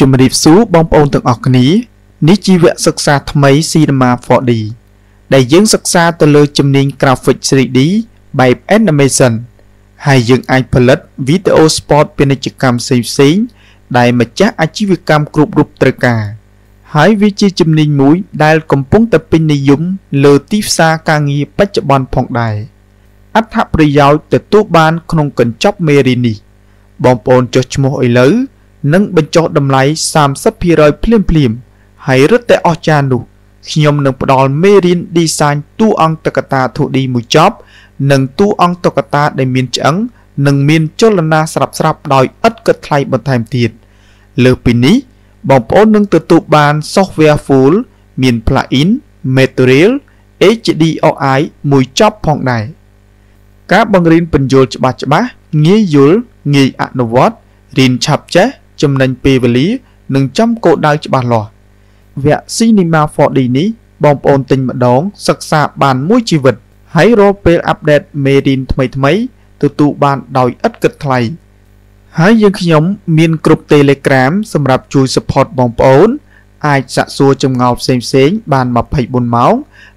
ជំរាបសួរបងប្អូនទាំងអស់គ្នានេះជាវគ្គសិក្សាថ្មី Cinema 4D ដែលយើងសិក្សាទៅលើជំនាញ Graphic 3D បែប Animation ហើយយើងអាចផលិតវីដេអូ spot ពាណិជ្ជកម្មផ្សេងៗដែលម្ចាស់អាជីវកម្មគ្រប់រូបត្រូវការហើយវាជាជំនាញមួយដែលកំពុងតែពេញនិយមលើទីផ្សារការងារបច្ចុប្បន្នផងដែរអត្ថប្រយោជន៍ទទួលបានក្នុងកញ្ចប់មេរៀននេះ បងប្អូនចុះឈ្មោះឥឡូវ និងបញ្ចុះតម្លៃ30%ភ្លាមភ្លាមហើយរឹតតែអស្ចារ្យនោះខ្ញុំនឹងផ្ដល់មេរៀន design តួអង្គតុក្កតា 2D មួយចប់ និងតួអង្គតុក្កតាដែលមានឆ្អឹងនិងមានចលនាស្រាប់ស្រាប់ដោយឥតគិតថ្លៃបន្ថែមទៀតលើសពីនេះបងប្អូននឹងទទួលបាន software full មាន plugin material HDRI មួយចប់ផងដែរការបង្រៀនបញ្យលច្បាស់ច្បាស់ងាយយល់ងាយអនុវត្តរៀនឆាប់ចេះ ចំណេញពេលវេលា និងចំគោលដៅច្បាស់លាស់វគ្គ Cinema 4D នេះបងប្អូនទិញម្ដង សិក្សាបានមួយជីវិត ហើយរាល់ពេលអាប់ដេតមេរៀនថ្មីៗទទួលបានដោយឥតគិតថ្លៃហើយយើងខ្ញុំមានក្រុម Telegram សម្រាប់ជួយ support បងប្អូន អាចសាកសួរចម្ងល់ផ្សេងៗបាន24ម៉ោង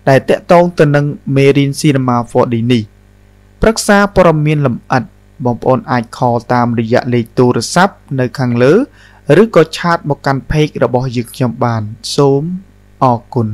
ដែលតាក់ទងទៅនឹងមេរៀន Cinema 4D នេះប្រឹក្សាព័ត៌មានលម្អិត បងប្អូនអាច call តាមរយៈលេខទូរស័ព្ទនៅខាងលើ ឬក៏ឆាតមកកាន់ page របស់យើងខ្ញុំបាន សូមអរគុណ